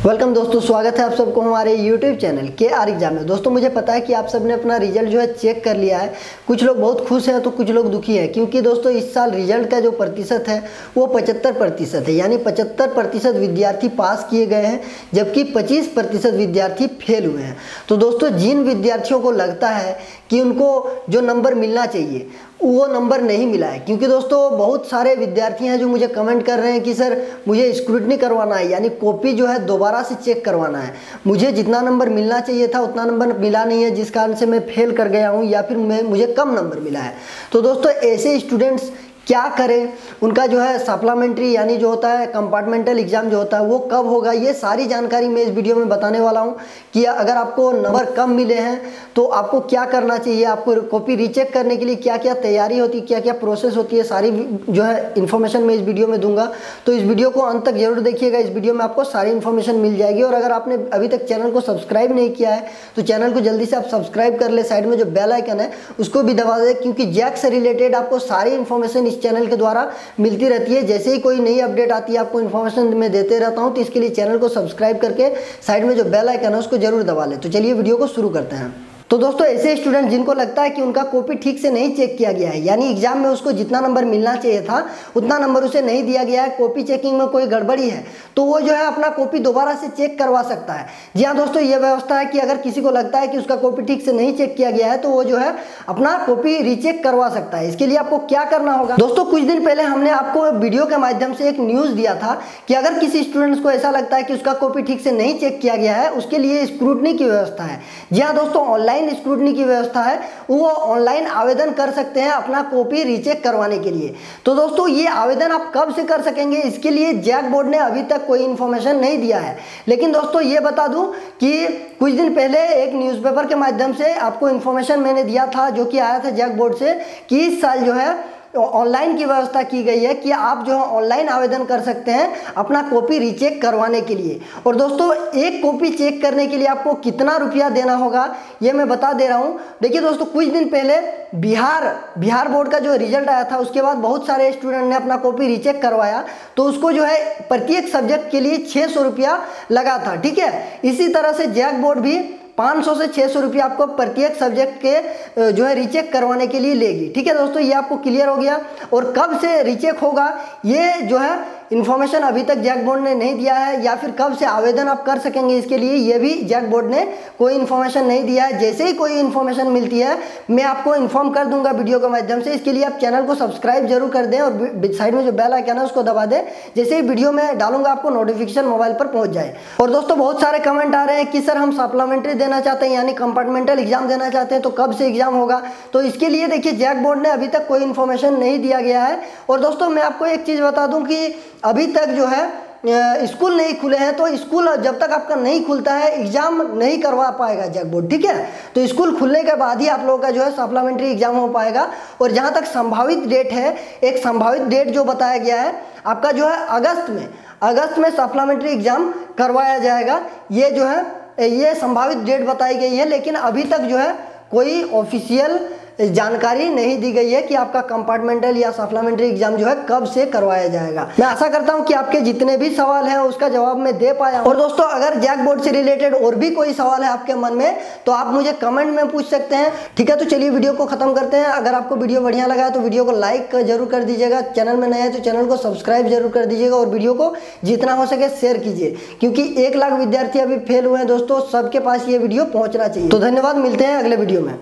Welcome दोस्तों, स्वागत है आप सबको हमारे यूट्यूब चैनल के आर एग्ज़ाम में। दोस्तों, मुझे पता है कि आप सबने अपना रिज़ल्ट जो है चेक कर लिया है। कुछ लोग बहुत खुश हैं तो कुछ लोग दुखी हैं, क्योंकि दोस्तों, इस साल रिज़ल्ट का जो प्रतिशत है, वो पचहत्तर प्रतिशत है। यानी पचहत्तर प्रतिशत विद्यार्थी पास किए गए हैं, जबकि पच्चीस प्रतिशत विद्यार्थी फेल हुए हैं। तो दोस्तों, जिन विद्यार्थियों को लगता है कि उनको जो नंबर मिलना चाहिए वो नंबर नहीं मिला है। क्योंकि दोस्तों, बहुत सारे विद्यार्थी हैं जो मुझे कमेंट कर रहे हैं कि, सर, मुझे स्क्रूटनी करवाना है, यानी कॉपी जो है दोबारा से चेक करवाना है। मुझे जितना नंबर मिलना चाहिए था, उतना नंबर मिला नहीं है, जिस कारण से मैं फेल कर गया हूँ या फिर मैं, मुझे कम नंबर मिला है। तो दोस्तों, ऐसे स्टूडेंट्स क्या करें? उनका जो है सप्लामेंट्री यानी जो होता है कंपार्टमेंटल एग्ज़ाम जो होता है, वो कब होगा? ये सारी जानकारी मैं इस वीडियो में बताने वाला हूँ कि अगर आपको नंबर कम मिले हैं तो आपको क्या करना चाहिए? आपको कॉपी रीचेक करने के लिए क्या क्या तैयारी होती है क्या क्या प्रोसेस होती है, सारी जो है इन्फॉर्मेशन मैं इस वीडियो में दूँगा। तो इस वीडियो को अंत तक ज़रूर देखिएगा। इस वीडियो में आपको सारी इन्फॉर्मेशन मिल जाएगी। और अगर आपने अभी तक चैनल को सब्सक्राइब नहीं किया है तो चैनल को जल्दी से आप सब्सक्राइब कर ले। साइड में जो बेल आइकन है, उसको भी दबा दे, क्योंकि जैक से रिलेटेड आपको सारी इन्फॉर्मेशन इस चैनल के द्वारा मिलती रहती है। जैसे ही कोई नई अपडेट आती है, आपको इन्फॉर्मेशन मैं देते रहता हूँ तो इसके लिए चैनल को सब्सक्राइब करके साइड में जो बेल आइकन है, उसको ज़रूर दबा लें। तो चलिए वीडियो को शुरू करते हैं। तो दोस्तों, ऐसे स्टूडेंट जिनको लगता है कि उनका कॉपी ठीक से नहीं चेक किया गया है, यानी एग्ज़ाम में उसको जितना नंबर मिलना चाहिए था, उतना नंबर उसे नहीं दिया गया है कॉपी चेकिंग में कोई गड़बड़ी है तो वो जो है अपना कॉपी दोबारा से चेक करवा सकता है। जी हाँ दोस्तों, ये व्यवस्था है कि अगर किसी को लगता है कि उसका कॉपी ठीक से नहीं चेक किया गया है तो वो जो है अपना कॉपी रीचेक करवा सकता है। इसके लिए आपको क्या करना होगा? दोस्तों, कुछ दिन पहले हमने आपको वीडियो के माध्यम से एक न्यूज़ दिया था कि अगर किसी स्टूडेंट्स को ऐसा लगता है कि उसका कॉपी ठीक से नहीं चेक किया गया है, उसके लिए स्क्रूटनी की व्यवस्था है। जी हाँ दोस्तों ऑनलाइन स्क्रूटनी की व्यवस्था है, वो ऑनलाइन आवेदन कर सकते हैं अपना कॉपी रीचेक करवाने के लिए। तो दोस्तों, ये आवेदन आप कब से कर सकेंगे, इसके लिए जैक बोर्ड ने अभी तक कोई इन्फॉर्मेशन नहीं दिया है। लेकिन दोस्तों, ये बता दूँ कि कुछ दिन पहले एक न्यूज़पेपर के माध्यम से आपको इन्फॉर्मेशन मैंने दिया था, जो कि आया था जैक बोर्ड से, कि इस साल जो है ऑनलाइन की व्यवस्था की गई है कि आप जो है ऑनलाइन आवेदन कर सकते हैं अपना कॉपी रीचेक करवाने के लिए। और दोस्तों, एक कॉपी चेक करने के लिए आपको कितना रुपया देना होगा, ये मैं बता दे रहा हूँ। देखिए दोस्तों, कुछ दिन पहले बिहार बिहार बोर्ड का जो रिज़ल्ट आया था, उसके बाद बहुत सारे स्टूडेंट ने अपना कॉपी रीचेक करवाया। तो उसको जो है प्रत्येक सब्जेक्ट के लिए छः सौ रुपया लगा था, ठीक है? इसी तरह से जैक बोर्ड भी 500 से 600 रुपया आपको प्रत्येक सब्जेक्ट के जो है रिचेक करवाने के लिए लेगी। ठीक है दोस्तों, ये आपको क्लियर हो गया। और कब से रिचेक होगा, ये जो है इन्फॉर्मेशन अभी तक जैक बोर्ड ने नहीं दिया है या फिर कब से आवेदन आप कर सकेंगे इसके लिए, ये भी जैक बोर्ड ने कोई इन्फॉर्मेशन नहीं दिया है। जैसे ही कोई इन्फॉर्मेशन मिलती है, मैं आपको इन्फॉर्म कर दूँगा वीडियो के माध्यम से। इसके लिए आप चैनल को सब्सक्राइब ज़रूर कर दें और साइड में जो बेल आइकन है, उसको दबा दें। जैसे ही वीडियो में डालूँगा, आपको नोटिफिकेशन मोबाइल पर पहुँच जाए। और दोस्तों, बहुत सारे कमेंट आ रहे हैं कि, सर, हम सप्लीमेंट्री देना चाहते हैं, यानी कंपार्टमेंटल एग्ज़ाम देना चाहते हैं तो कब से एग्ज़ाम होगा? तो इसके लिए देखिए जैक बोर्ड ने अभी तक कोई इन्फॉर्मेशन नहीं दिया गया है। और दोस्तों, मैं आपको एक चीज़ बता दूँ कि अभी तक जो है स्कूल नहीं खुले हैं तो स्कूल जब तक आपका नहीं खुलता है, एग्ज़ाम नहीं करवा पाएगा जैक बोर्ड ठीक है? तो स्कूल खुलने के बाद ही आप लोगों का जो है सप्लीमेंट्री एग्ज़ाम हो पाएगा, और जहाँ तक संभावित डेट है, एक संभावित डेट जो बताया गया है, आपका जो है अगस्त में अगस्त में सप्लीमेंट्री एग्ज़ाम करवाया जाएगा, ये जो है, ये संभावित डेट बताई गई है, लेकिन अभी तक जो है कोई ऑफिशियल जानकारी नहीं दी गई है कि आपका कंपार्टमेंटल या सप्लीमेंट्री एग्ज़ाम जो है कब से करवाया जाएगा। मैं आशा करता हूँ कि आपके जितने भी सवाल हैं, उसका जवाब मैं दे पाया और दोस्तों, अगर जैक बोर्ड से रिलेटेड और भी कोई सवाल है आपके मन में तो आप मुझे कमेंट में पूछ सकते हैं। ठीक है तो चलिए वीडियो को खत्म करते हैं। अगर आपको वीडियो बढ़िया लगा तो वीडियो को लाइक ज़रूर कर दीजिएगा। चैनल में नया है तो चैनल को सब्सक्राइब ज़रूर कर दीजिएगा और वीडियो को जितना हो सके शेयर कीजिए। क्योंकि एक लाख विद्यार्थी अभी फेल हुए हैं, दोस्तों, सबके पास ये वीडियो पहुँचना चाहिए। तो धन्यवाद, मिलते हैं अगले वीडियो में।